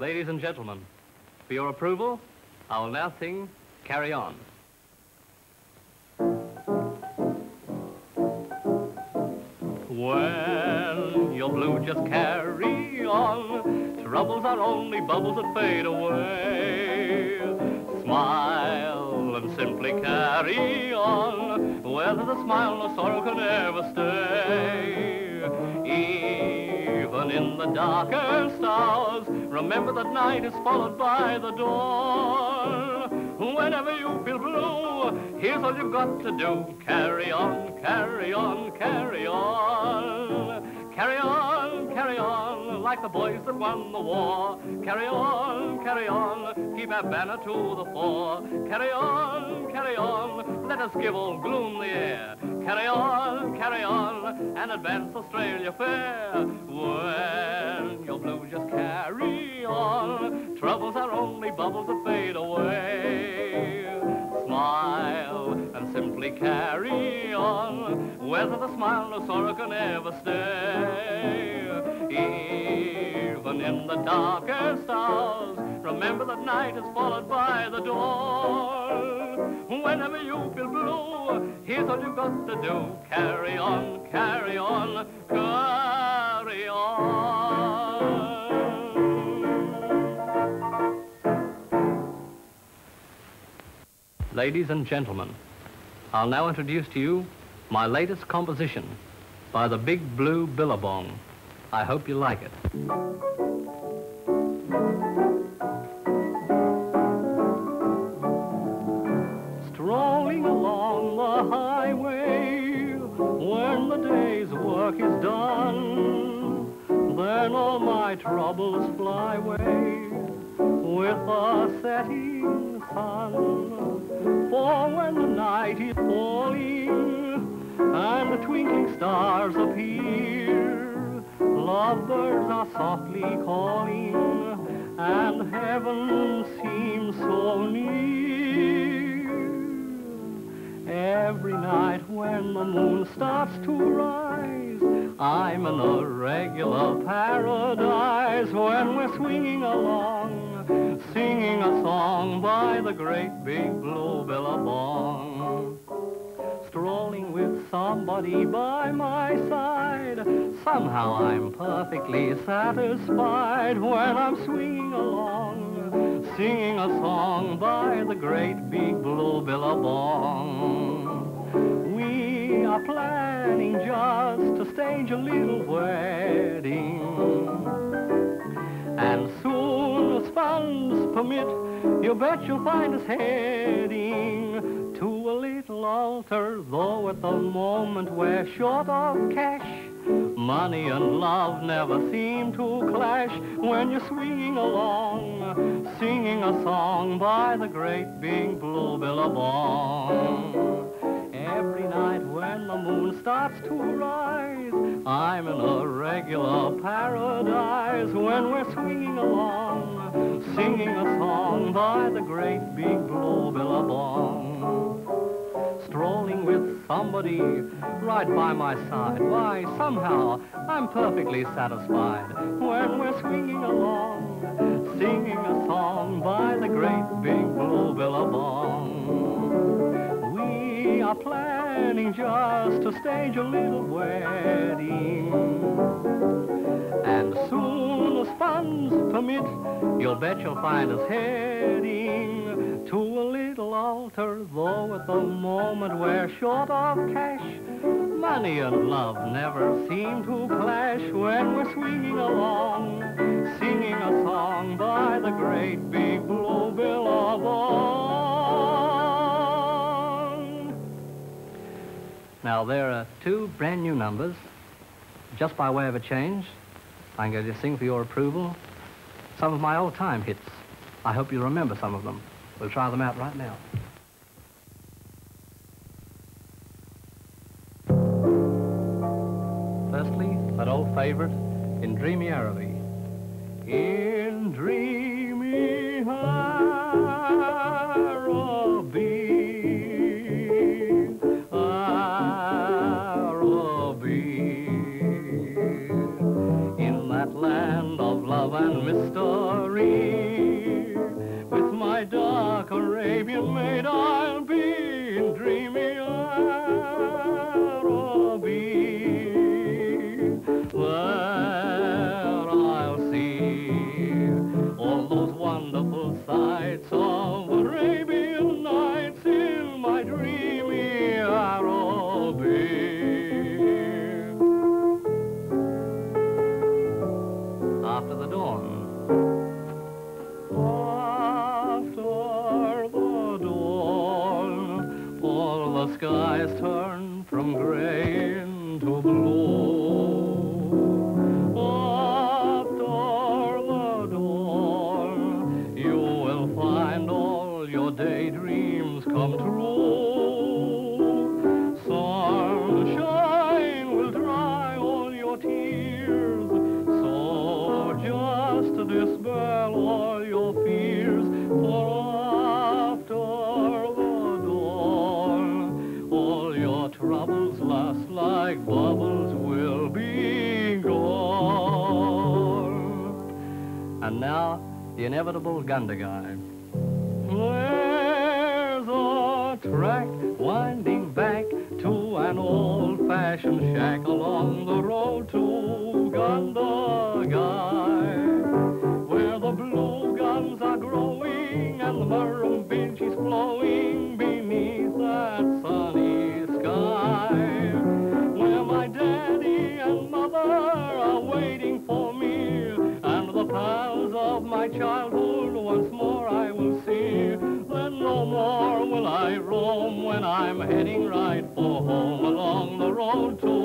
Ladies and gentlemen, for your approval, I will now sing Carry On. When you're blue, just carry on. Troubles are only bubbles that fade away. Smile and simply carry on. Whether the smile or sorrow can ever stay. Even in the darkest hours, remember that night is followed by the dawn. Whenever you feel blue, here's all you've got to do. Carry on, carry on, carry on. Carry on, carry on, like the boys that won the war. Carry on, carry on, keep our banner to the fore. Carry on, carry on, let us give old gloom the air. Carry on, carry on, and advance Australia fair. When on. Troubles are only bubbles that fade away. Smile and simply carry on. Whether the smile or sorrow can ever stay. Even in the darkest hours, remember that night is followed by the dawn. Whenever you feel blue, here's all you've got to do. Carry on, carry on, carry Ladies and gentlemen, I'll now introduce to you my latest composition by the Big Blue Billabong. I hope you like it. Setting sun. For when the night is falling and the twinkling stars appear, lovebirds are softly calling and heaven seems so near. Every night when the moon starts to rise, I'm in a regular paradise when we're swinging along, singing a song by the great big blue billabong. Strolling with somebody by my side, somehow I'm perfectly satisfied when I'm swinging along, singing a song by the great big blue billabong. We are planning just to stage a little wedding. Permit, you bet you'll find us heading to a little altar, though at the moment we're short of cash. Money and love never seem to clash when you're swinging along, singing a song by the great big blue billabong. Every night when the moon starts to rise, I'm in a regular paradise when we're swinging along, singing a song by the great big blue billabong. Strolling with somebody right by my side, why, somehow I'm perfectly satisfied when we're swinging along, singing a song by the great big blue billabong. Are planning just to stage a little wedding. And soon as funds permit, you'll bet you'll find us heading to a little altar, though at the moment we're short of cash. Money and love never seem to clash when we're swinging along, singing a song by the great big blue billabong. Now, there are two brand new numbers, just by way of a change. I'm going to sing for your approval some of my old-time hits. I hope you'll remember some of them. We'll try them out right now. Firstly, that old favorite, In Dreamy Araby. In dreamy Araby, and mystery. With my dark Arabian maid, I skies turn from gray into blue. Troubles last like bubbles will be gone. And now, the inevitable Gundagai. There's a track winding back to an old-fashioned shack along the road to Gundagai, no more will I roam when I'm heading right for home along the road to